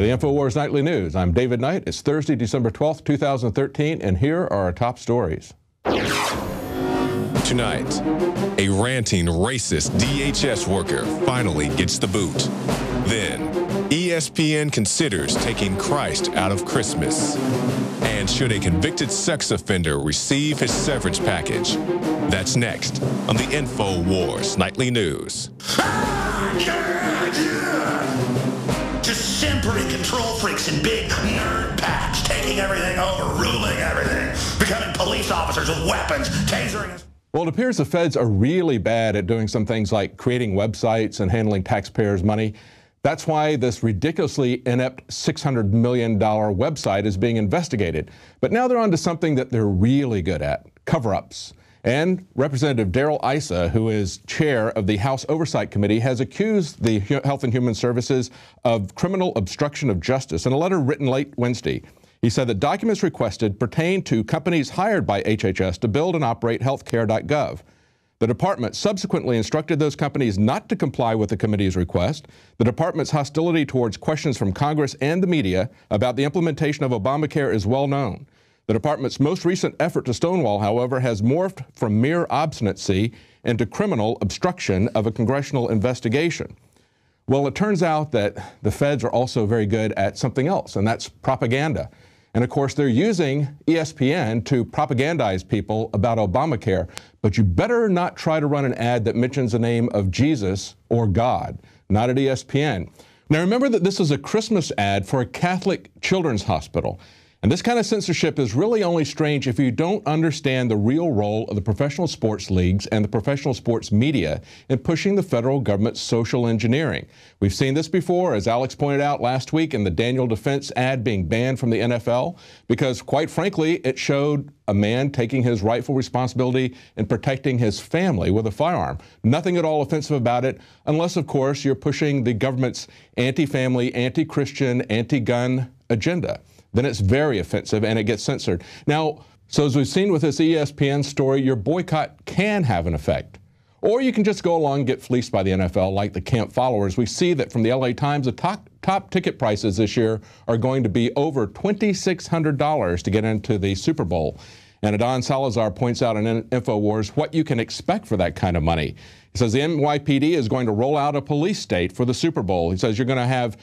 Welcome to the InfoWars Nightly News. I'm David Knight. It's Thursday, December 12th, 2013, and here are our top stories. Tonight, a ranting racist DHS worker finally gets the boot. Then, ESPN considers taking Christ out of Christmas. And should a convicted sex offender receive his severance package? That's next on the InfoWars Nightly News. Just simpering control freaks in big nerd packs, taking everything over, ruling everything, becoming police officers with weapons, tasering us. Well, it appears the feds are really bad at doing some things like creating websites and handling taxpayers' money. That's why this ridiculously inept $600 million website is being investigated. But now they're on to something that they're really good at cover ups. And Representative Darrell Issa, who is chair of the House Oversight Committee, has accused the Health and Human Services of criminal obstruction of justice in a letter written late Wednesday. He said that documents requested pertain to companies hired by HHS to build and operate healthcare.gov. The department subsequently instructed those companies not to comply with the committee's request. The department's hostility towards questions from Congress and the media about the implementation of Obamacare is well known. The department's most recent effort to stonewall, however, has morphed from mere obstinacy into criminal obstruction of a congressional investigation. Well, it turns out that the feds are also very good at something else, and that's propaganda. And of course, they're using ESPN to propagandize people about Obamacare. But you better not try to run an ad that mentions the name of Jesus or God, not at ESPN. Now, remember that this is a Christmas ad for a Catholic children's hospital. And this kind of censorship is really only strange if you don't understand the real role of the professional sports leagues and the professional sports media in pushing the federal government's social engineering. We've seen this before, as Alex pointed out last week in the Daniel Defense ad being banned from the NFL, because quite frankly, it showed a man taking his rightful responsibility in protecting his family with a firearm. Nothing at all offensive about it, unless, of course, you're pushing the government's anti family, anti Christian, anti gun agenda then it's very offensive and it gets censored. Now, so as we've seen with this ESPN story, your boycott can have an effect. Or you can just go along and get fleeced by the NFL like the camp followers. We see that from the LA Times, the top, top ticket prices this year are going to be over $2,600 to get into the Super Bowl. And Adan Salazar points out in InfoWars what you can expect for that kind of money. He says the NYPD is going to roll out a police state for the Super Bowl. He says you're going to have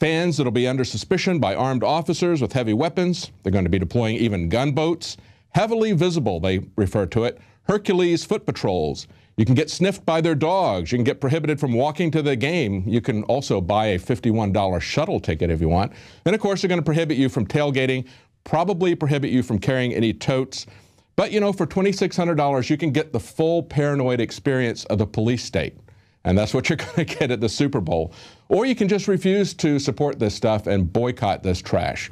Fans that'll be under suspicion by armed officers with heavy weapons. They're going to be deploying even gunboats. Heavily visible, they refer to it. Hercules foot patrols. You can get sniffed by their dogs. You can get prohibited from walking to the game. You can also buy a $51 shuttle ticket if you want. And of course, they're going to prohibit you from tailgating, probably prohibit you from carrying any totes. But you know, for $2,600, you can get the full paranoid experience of the police state. And that's what you're going to get at the Super Bowl. Or you can just refuse to support this stuff and boycott this trash.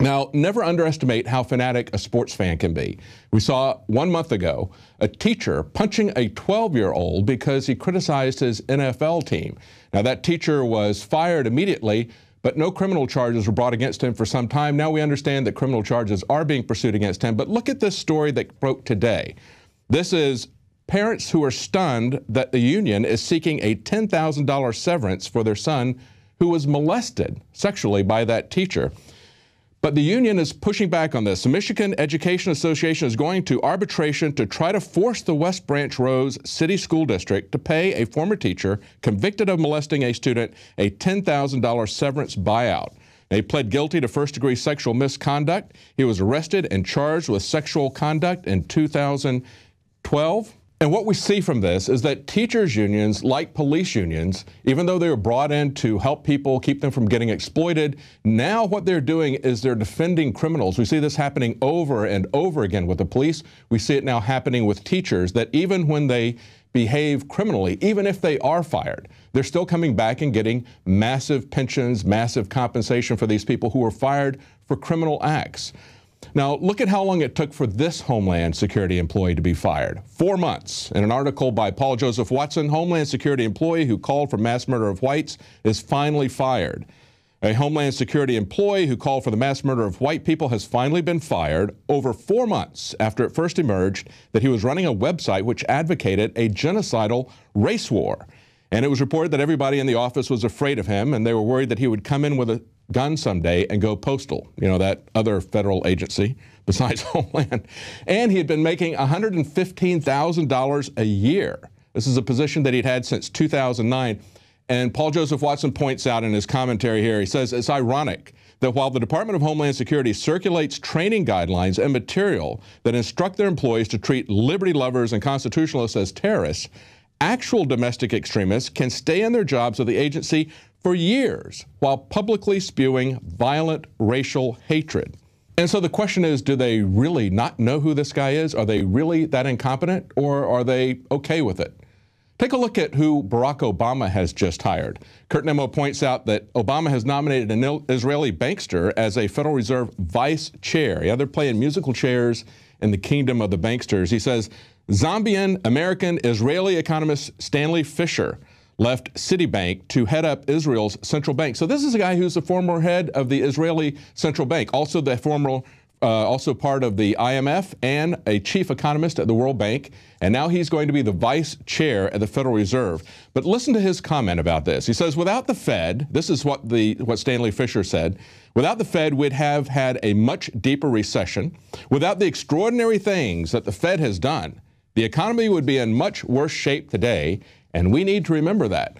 Now, never underestimate how fanatic a sports fan can be. We saw one month ago a teacher punching a 12 year old because he criticized his NFL team. Now, that teacher was fired immediately, but no criminal charges were brought against him for some time. Now we understand that criminal charges are being pursued against him. But look at this story that broke today. This is parents who are stunned that the union is seeking a $10,000 severance for their son who was molested sexually by that teacher. But the union is pushing back on this. The Michigan Education Association is going to arbitration to try to force the West Branch Rose City School District to pay a former teacher convicted of molesting a student a $10,000 severance buyout. He pled guilty to first degree sexual misconduct. He was arrested and charged with sexual conduct in 2012. And what we see from this is that teachers' unions, like police unions, even though they were brought in to help people, keep them from getting exploited, now what they're doing is they're defending criminals. We see this happening over and over again with the police. We see it now happening with teachers that even when they behave criminally, even if they are fired, they're still coming back and getting massive pensions, massive compensation for these people who were fired for criminal acts. Now, look at how long it took for this Homeland Security employee to be fired. Four months. In an article by Paul Joseph Watson, Homeland Security employee who called for mass murder of whites is finally fired. A Homeland Security employee who called for the mass murder of white people has finally been fired over four months after it first emerged that he was running a website which advocated a genocidal race war. And it was reported that everybody in the office was afraid of him, and they were worried that he would come in with a gun someday and go postal, you know, that other federal agency besides Homeland. And he had been making $115,000 a year. This is a position that he'd had since 2009. And Paul Joseph Watson points out in his commentary here, he says it's ironic that while the Department of Homeland Security circulates training guidelines and material that instruct their employees to treat liberty lovers and constitutionalists as terrorists, actual domestic extremists can stay in their jobs with the agency for years while publicly spewing violent racial hatred. And so the question is do they really not know who this guy is? Are they really that incompetent or are they okay with it? Take a look at who Barack Obama has just hired. Kurt Nimmo points out that Obama has nominated an Israeli bankster as a Federal Reserve vice chair. Yeah, they're playing musical chairs in the kingdom of the banksters. He says Zambian American Israeli economist Stanley Fischer left Citibank to head up Israel's central bank. So this is a guy who's the former head of the Israeli central bank, also the former uh, also part of the IMF and a chief economist at the World Bank. And now he's going to be the vice chair at the Federal Reserve. But listen to his comment about this. He says, without the Fed, this is what, the, what Stanley Fischer said, without the Fed, we'd have had a much deeper recession. Without the extraordinary things that the Fed has done, the economy would be in much worse shape today. And we need to remember that.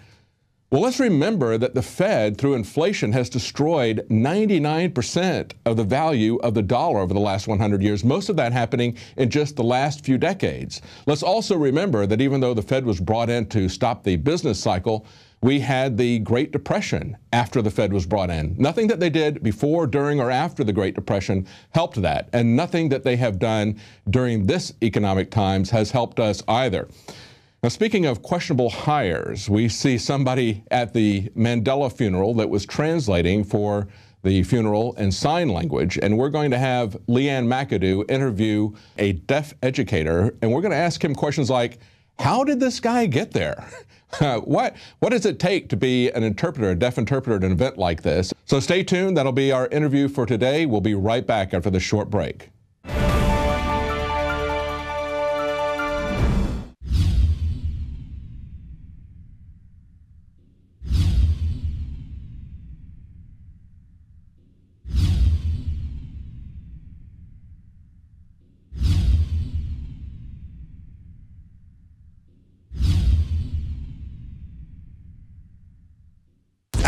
Well, let's remember that the Fed, through inflation, has destroyed 99% of the value of the dollar over the last 100 years, most of that happening in just the last few decades. Let's also remember that even though the Fed was brought in to stop the business cycle, we had the Great Depression after the Fed was brought in. Nothing that they did before, during, or after the Great Depression helped that, and nothing that they have done during this economic times has helped us either. Now, speaking of questionable hires, we see somebody at the Mandela funeral that was translating for the funeral in sign language, and we're going to have Leanne McAdoo interview a deaf educator, and we're going to ask him questions like, how did this guy get there? what, what does it take to be an interpreter, a deaf interpreter at an event like this? So stay tuned. That'll be our interview for today. We'll be right back after this short break.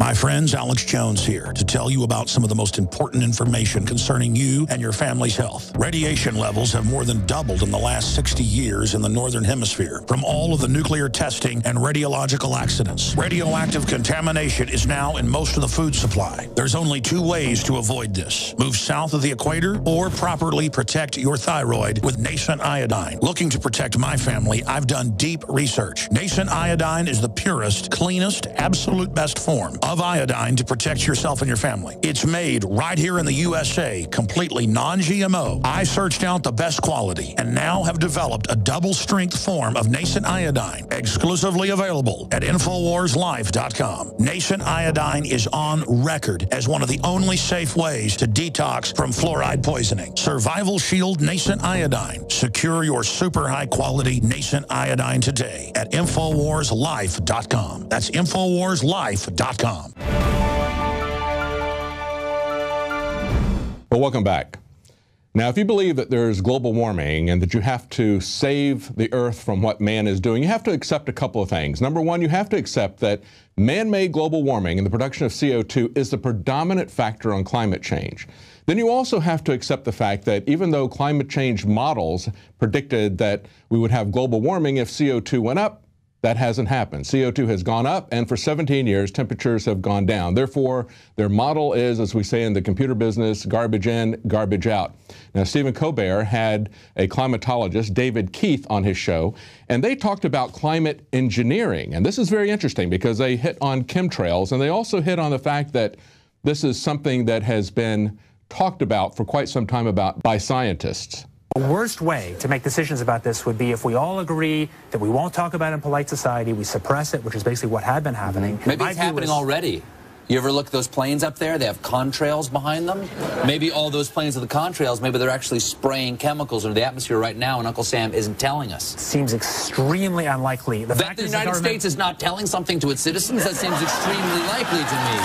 My friends, Alex Jones here to tell you about some of the most important information concerning you and your family's health. Radiation levels have more than doubled in the last 60 years in the Northern Hemisphere from all of the nuclear testing and radiological accidents. Radioactive contamination is now in most of the food supply. There's only two ways to avoid this. Move south of the equator or properly protect your thyroid with nascent iodine. Looking to protect my family, I've done deep research. Nascent iodine is the purest, cleanest, absolute best form of iodine to protect yourself and your family. It's made right here in the USA, completely non-GMO. I searched out the best quality and now have developed a double-strength form of nascent iodine, exclusively available at InfoWarsLife.com. Nascent iodine is on record as one of the only safe ways to detox from fluoride poisoning. Survival Shield Nascent Iodine. Secure your super high-quality nascent iodine today at InfoWarsLife.com. That's InfoWarsLife.com. Well, welcome back. Now, if you believe that there's global warming and that you have to save the earth from what man is doing, you have to accept a couple of things. Number one, you have to accept that man made global warming and the production of CO2 is the predominant factor on climate change. Then you also have to accept the fact that even though climate change models predicted that we would have global warming if CO2 went up, that hasn't happened. CO2 has gone up, and for 17 years, temperatures have gone down. Therefore, their model is, as we say in the computer business, garbage in, garbage out. Now, Stephen Colbert had a climatologist, David Keith, on his show, and they talked about climate engineering. And this is very interesting because they hit on chemtrails, and they also hit on the fact that this is something that has been talked about for quite some time about by scientists. The worst way to make decisions about this would be if we all agree that we won't talk about it in polite society, we suppress it, which is basically what had been mhm. happening. Maybe it's happening is, already. You ever look at those planes up there? They have contrails behind them. Maybe all those planes are the contrails, maybe they're actually spraying chemicals into the atmosphere right now, and Uncle Sam isn't telling us. Seems extremely unlikely. The fact that the United the States is not telling something to its citizens, that seems extremely likely to me.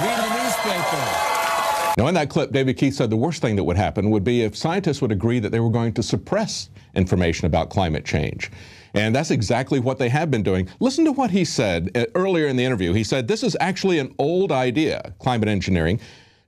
Read the newspaper. Now, in that clip, David Keith said the worst thing that would happen would be if scientists would agree that they were going to suppress information about climate change. And that's exactly what they have been doing. Listen to what he said uh, earlier in the interview. He said, This is actually an old idea, climate engineering,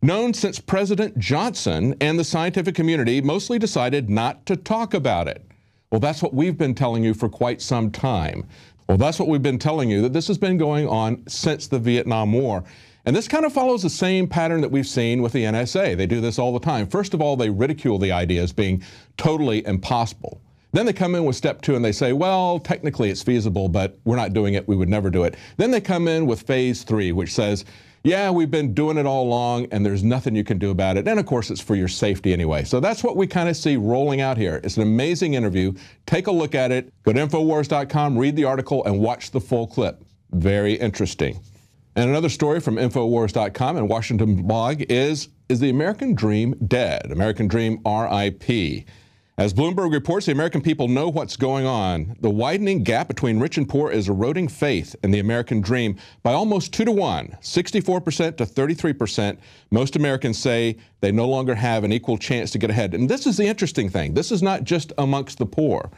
known since President Johnson and the scientific community mostly decided not to talk about it. Well, that's what we've been telling you for quite some time. Well, that's what we've been telling you, that this has been going on since the Vietnam War. And this kind of follows the same pattern that we've seen with the NSA. They do this all the time. First of all, they ridicule the idea as being totally impossible. Then they come in with step two and they say, well, technically it's feasible, but we're not doing it. We would never do it. Then they come in with phase three, which says, yeah, we've been doing it all along and there's nothing you can do about it. And of course, it's for your safety anyway. So that's what we kind of see rolling out here. It's an amazing interview. Take a look at it. Go to Infowars.com, read the article, and watch the full clip. Very interesting. And another story from Infowars.com and Washington blog is Is the American Dream Dead? American Dream RIP. As Bloomberg reports, the American people know what's going on. The widening gap between rich and poor is eroding faith in the American dream by almost two to one, 64% to 33%. Most Americans say they no longer have an equal chance to get ahead. And this is the interesting thing. This is not just amongst the poor.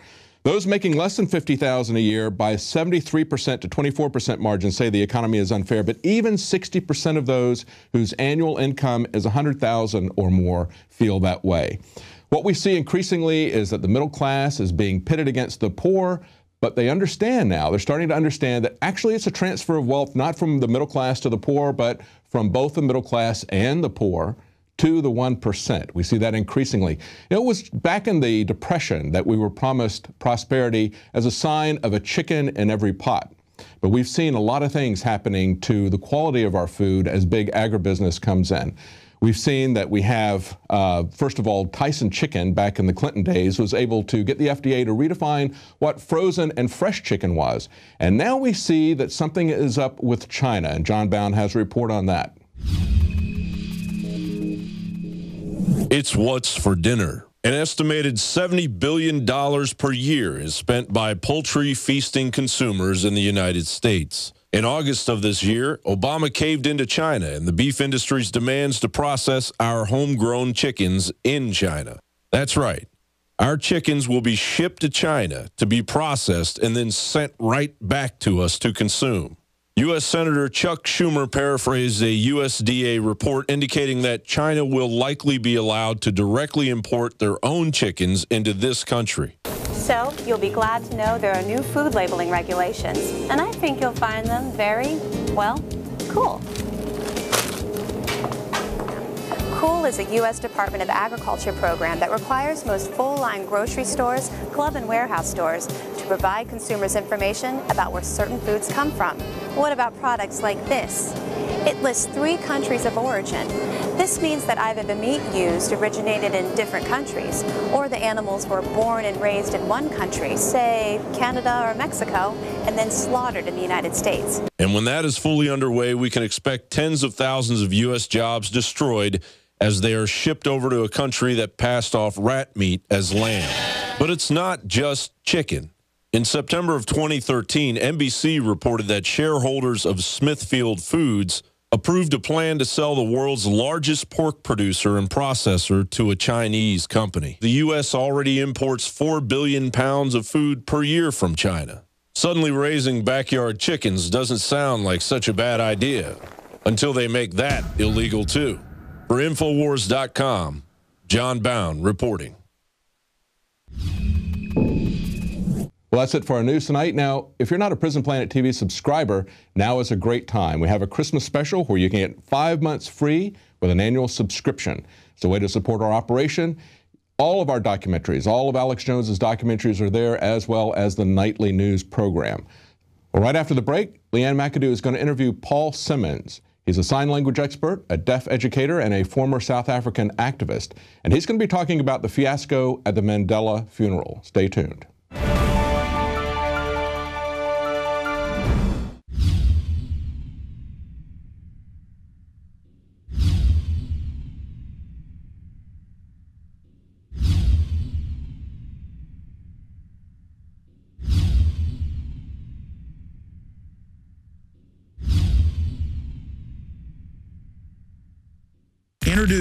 Those making less than 50,000 a year by 73% to 24% margin say the economy is unfair, but even 60% of those whose annual income is 100,000 or more feel that way. What we see increasingly is that the middle class is being pitted against the poor, but they understand now. They're starting to understand that actually it's a transfer of wealth not from the middle class to the poor, but from both the middle class and the poor to the 1%. We see that increasingly. It was back in the Depression that we were promised prosperity as a sign of a chicken in every pot. But we've seen a lot of things happening to the quality of our food as big agribusiness comes in. We've seen that we have, uh, first of all, Tyson Chicken back in the Clinton days was able to get the FDA to redefine what frozen and fresh chicken was. And now we see that something is up with China, and John Bowne has a report on that. It's what's for dinner. An estimated $70 billion per year is spent by poultry feasting consumers in the United States. In August of this year, Obama caved into China and the beef industry's demands to process our homegrown chickens in China. That's right. Our chickens will be shipped to China to be processed and then sent right back to us to consume. U.S. Senator Chuck Schumer paraphrased a USDA report indicating that China will likely be allowed to directly import their own chickens into this country. So, you'll be glad to know there are new food labeling regulations, and I think you'll find them very, well, cool. COOL is a U.S. Department of Agriculture program that requires most full-line grocery stores, club and warehouse stores to provide consumers information about where certain foods come from. What about products like this? It lists three countries of origin. This means that either the meat used originated in different countries, or the animals were born and raised in one country, say Canada or Mexico, and then slaughtered in the United States. And when that is fully underway, we can expect tens of thousands of U.S. jobs destroyed as they are shipped over to a country that passed off rat meat as lamb. But it's not just chicken. In September of 2013, NBC reported that shareholders of Smithfield Foods approved a plan to sell the world's largest pork producer and processor to a Chinese company. The U.S. already imports 4 billion pounds of food per year from China. Suddenly raising backyard chickens doesn't sound like such a bad idea until they make that illegal too. For Infowars.com, John Bowne reporting. Well, that's it for our news tonight. Now, if you're not a Prison Planet TV subscriber, now is a great time. We have a Christmas special where you can get five months free with an annual subscription. It's a way to support our operation. All of our documentaries, all of Alex Jones's documentaries are there, as well as the nightly news program. Well, right after the break, Leanne McAdoo is going to interview Paul Simmons. He's a sign language expert, a deaf educator, and a former South African activist. And he's going to be talking about the fiasco at the Mandela funeral. Stay tuned.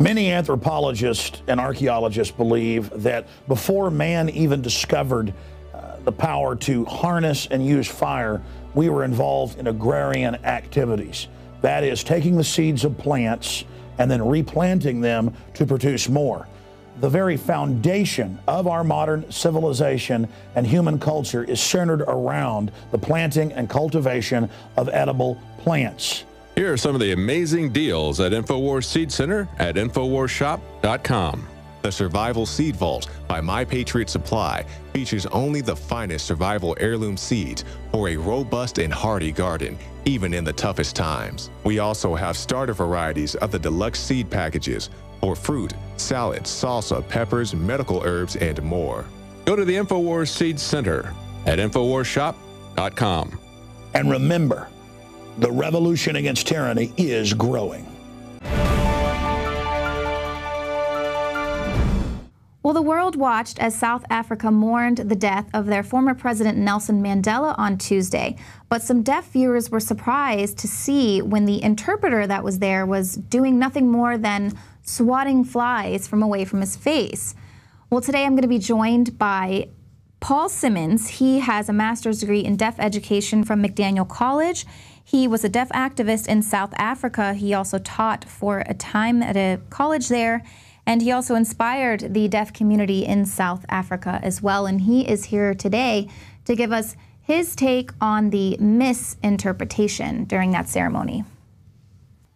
Many anthropologists and archaeologists believe that before man even discovered uh, the power to harness and use fire, we were involved in agrarian activities. That is, taking the seeds of plants and then replanting them to produce more. The very foundation of our modern civilization and human culture is centered around the planting and cultivation of edible plants. Here are some of the amazing deals at InfoWars Seed Center at InfoWarsShop.com. The Survival Seed Vault by My Patriot Supply features only the finest survival heirloom seeds for a robust and hardy garden, even in the toughest times. We also have starter varieties of the deluxe seed packages for fruit, salad, salsa, peppers, medical herbs, and more. Go to the InfoWars Seed Center at InfoWarsShop.com. And remember, the revolution against tyranny is growing. Well, the world watched as South Africa mourned the death of their former president Nelson Mandela on Tuesday. But some deaf viewers were surprised to see when the interpreter that was there was doing nothing more than swatting flies from away from his face. Well, today I'm going to be joined by Paul Simmons. He has a master's degree in deaf education from McDaniel College. He was a deaf activist in South Africa. He also taught for a time at a college there, and he also inspired the deaf community in South Africa as well. And he is here today to give us his take on the misinterpretation during that ceremony.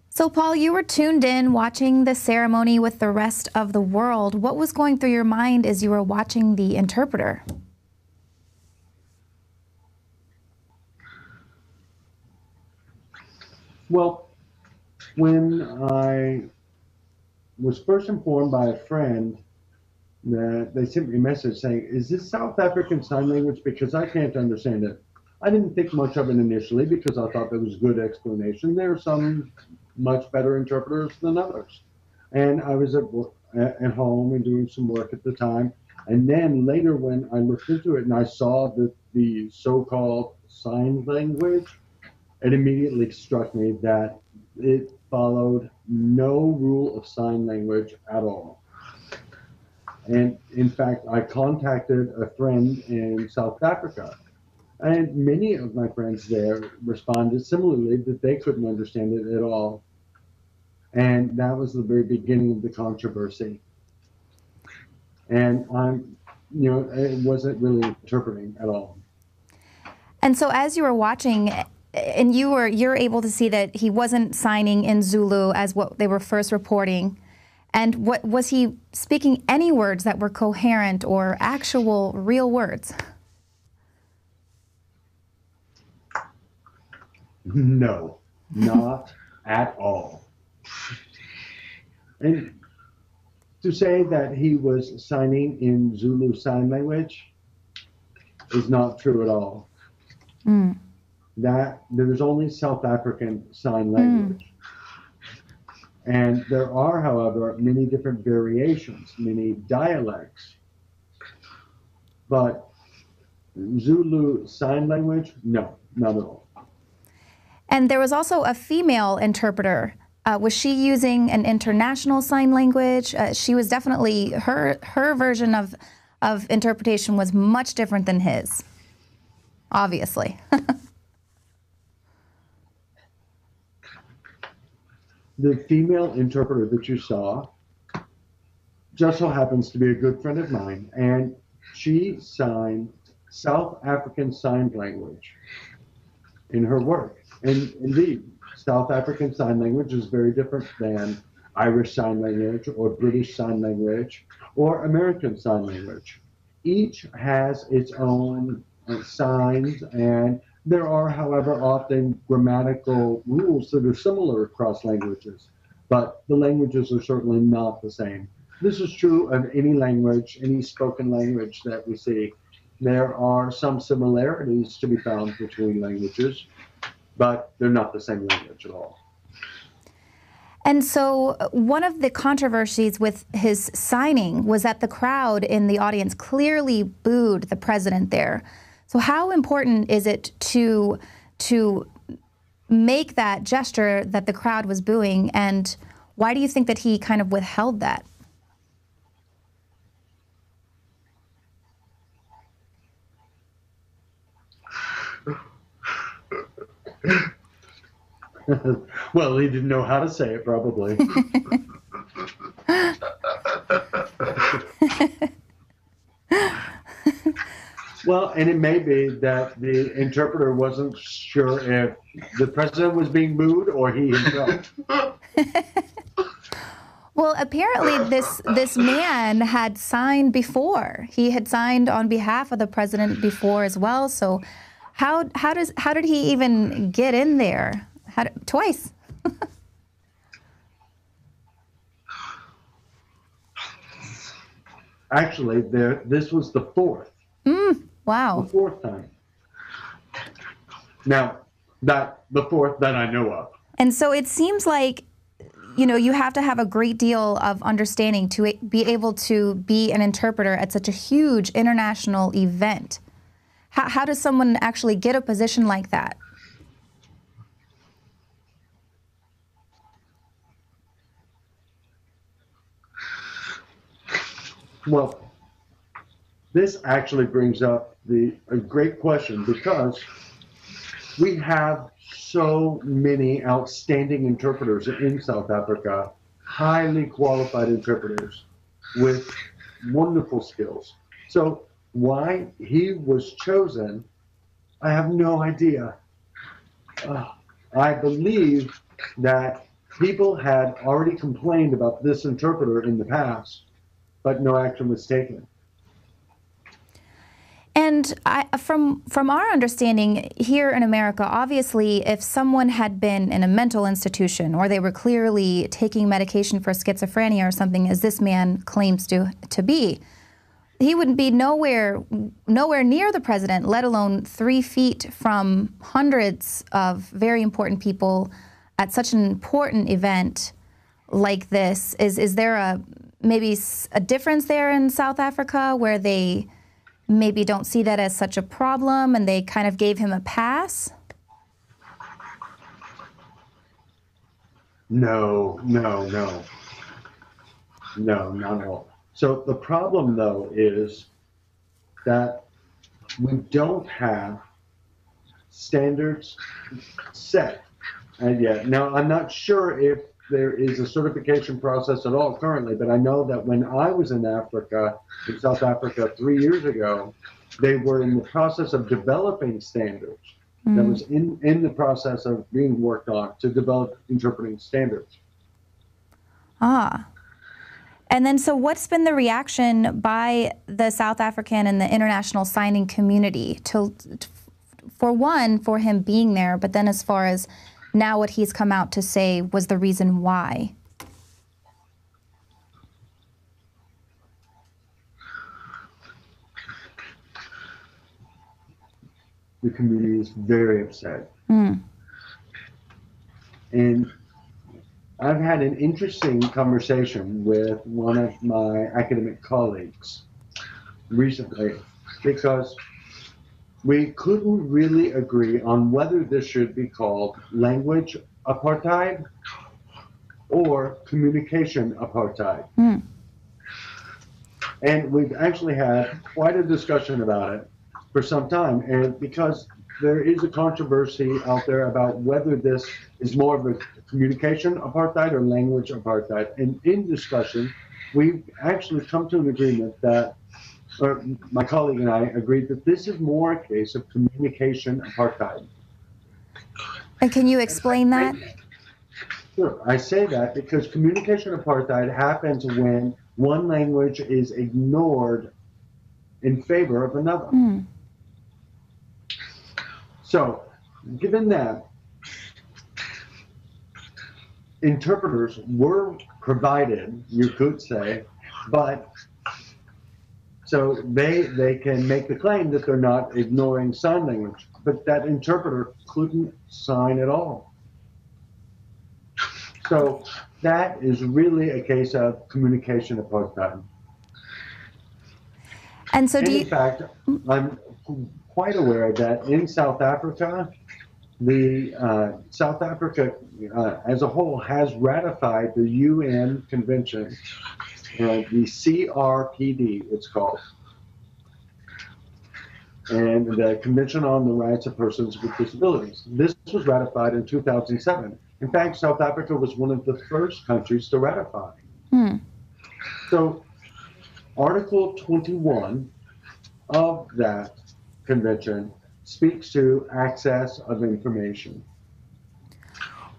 So, Paul, you were tuned in watching the ceremony with the rest of the world. What was going through your mind as you were watching the interpreter? Well, when I was first informed by a friend that they sent me a message saying, Is this South African Sign Language? Because I can't understand it. I didn't think much of it initially because I thought there was a good explanation. There are some much better interpreters than others. And I was at, at home and doing some work at the time. And then later, when I looked into it and I saw that the so called sign language it immediately struck me that it followed no rule of sign language at all. And in fact, I contacted a friend in South Africa, and many of my friends there responded similarly that they couldn't understand it at all. And that was the very beginning of the controversy. And I'm, you know, it wasn't really interpreting at all. And so as you were watching, and you were you're able to see that he wasn't signing in Zulu as what they were first reporting. And what was he speaking any words that were coherent or actual real words? No, not at all. And to say that he was signing in Zulu sign language is not true at all. Mm. That there's only South African sign language. Mm. And there are, however, many different variations, many dialects. But Zulu sign language, no, not at all. And there was also a female interpreter. Uh, was she using an international sign language? Uh, she was definitely her her version of of interpretation was much different than his. Obviously. the female interpreter that you saw just so happens to be a good friend of mine, and she signed South African Sign Language in her work. And indeed, South African Sign Language is very different than Irish Sign Language or British Sign Language or American Sign Language. Each has its own uh, signs, and there are, however, often grammatical rules that are similar across languages, but the languages are certainly not the same. This is true of any language, any spoken language that we see. There are some similarities to be found between languages, but they're not the same language at all. And so, one of the controversies with his signing was that the crowd in the audience clearly booed the president there. So, how important is it to to make that gesture that the crowd was booing, and why do you think that he kind of withheld that? well, he didn't know how to say it, probably. well, and it may be that the interpreter wasn't sure if the president was being booed or he himself. Well, apparently this this man had signed before. He had signed on behalf of the president before as well. So how how does how did he even get in there? How, twice. Actually, there this was the fourth. Mm, wow. The fourth time. Now, that the fourth that I know of. And so it seems like you know, you have to have a great deal of understanding to be able to be an interpreter at such a huge international event. How, how does someone actually get a position like that? Well, this actually brings up the a great question because we have so many outstanding interpreters in South Africa, highly qualified interpreters with wonderful skills. So why he was chosen, I have no idea. Uh, I believe that people had already complained about this interpreter in the past but no action was taken. And I, from from our understanding here in America, obviously, if someone had been in a mental institution or they were clearly taking medication for schizophrenia or something, as this man claims to to be, he wouldn't be nowhere nowhere near the president, let alone three feet from hundreds of very important people at such an important event like this. Is is there a maybe a difference there in South Africa where they maybe don't see that as such a problem and they kind of gave him a pass? No, no, no. No, not at all. So the problem, though, is that we don't have standards set and yet. Now, I'm not sure if there is a certification process at all currently, but I know that when I was in Africa, in South Africa three years ago, they were in the process of developing standards. Mm. That was in, in the process of being worked on to develop interpreting standards. Ah. And then, so what's been the reaction by the South African and the international signing community to, to for one, for him being there, but then as far as now what he's come out to say was the reason why. The community is very upset. Mm. And I've had an interesting conversation with one of my academic colleagues recently because we couldn't really agree on whether this should be called language apartheid or communication apartheid. Mm. And we've actually had quite a discussion about it for some time. And because there is a controversy out there about whether this is more of a communication apartheid or language apartheid. And in discussion, we've actually come to an agreement that or my colleague and I agreed that this is more a case of communication apartheid. And can you explain that? Sure. I say that because communication apartheid happens when one language is ignored in favor of another. Mm. So, given that, interpreters were provided, you could say, but so they they can make the claim that they're not ignoring sign language, but that interpreter couldn't sign at all. So that is really a case of communication apartheid. And so, do in you? fact, I'm quite aware that in South Africa, the uh, South Africa uh, as a whole has ratified the UN Convention and the CRPD, it's called, and the Convention on the Rights of Persons with Disabilities. This was ratified in 2007. In fact, South Africa was one of the first countries to ratify. Hmm. So, Article 21 of that convention speaks to access of information.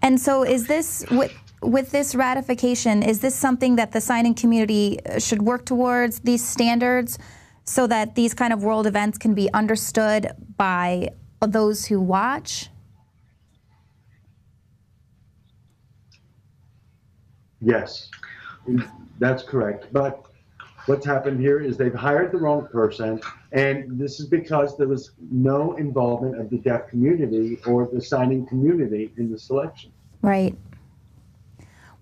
And so, is this with with this ratification? Is this something that the signing community uh, should work towards these standards, so that these kind of world events can be understood by those who watch? Yes, that's correct. But what's happened here is they've hired the wrong person, and this is because there was no involvement of the deaf community or the signing community in the selection. Right.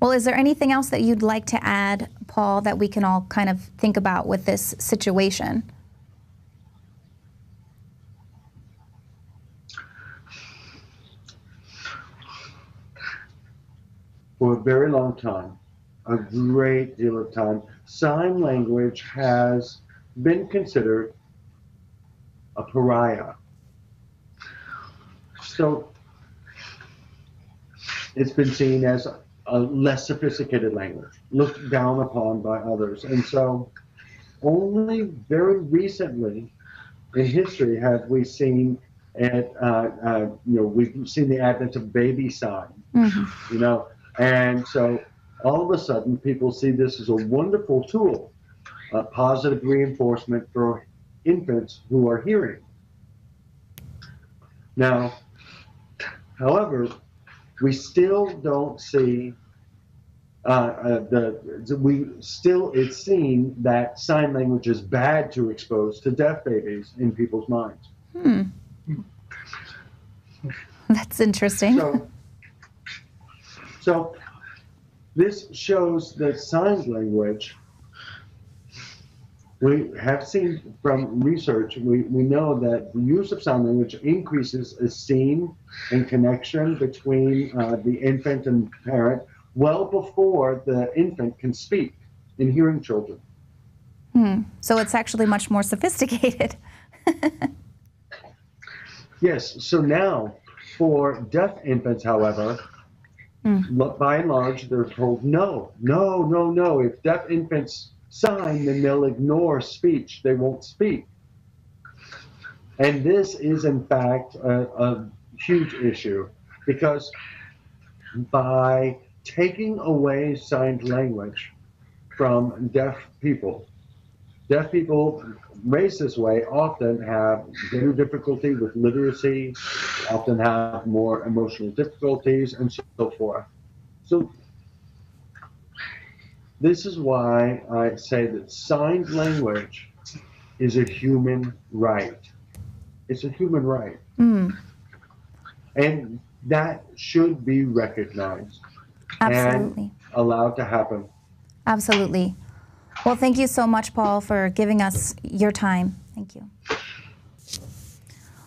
Well, is there anything else that you'd like to add, Paul, that we can all kind of think about with this situation? For a very long time, a great deal of time, sign language has been considered a pariah. So it's been seen as a less sophisticated language, looked down upon by others. And so only very recently in history have we seen it, uh, uh, you know, we've seen the advent of baby sign, mm-hmm. you know, and so all of a sudden people see this as a wonderful tool, a positive reinforcement for infants who are hearing. Now, however, we still don't see uh, uh, the we still it's seen that sign language is bad to expose to deaf babies in people's minds. Hmm. That's interesting. So, so this shows that sign language we have seen from research, we, we know that the use of sign language increases esteem and connection between uh, the infant and parent well before the infant can speak in hearing children. Hmm. So it's actually much more sophisticated. yes. So now, for deaf infants, however, Mm. By and large, they're told no, no, no, no. If deaf infants sign, then they'll ignore speech. They won't speak. And this is, in fact, a, a huge issue because by taking away signed language from deaf people, deaf people raised this way often have greater difficulty with literacy, often have more emotional difficulties, and so forth. So this is why I say that signed language is a human right. It's a human right. Mm. And that should be recognized Absolutely. and allowed to happen. Absolutely. Well, thank you so much, Paul, for giving us your time. Thank you.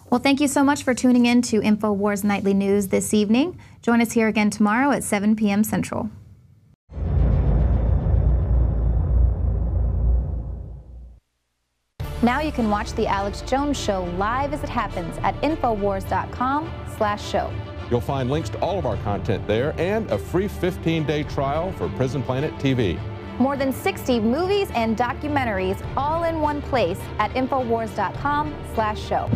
Well, thank you so much for tuning in to InfoWars Nightly News this evening. Join us here again tomorrow at 7 p.m. Central. Now you can watch the Alex Jones Show live as it happens at infowars.com/show. You'll find links to all of our content there and a free 15-day trial for Prison Planet TV. More than 60 movies and documentaries all in one place at infowars.com/show.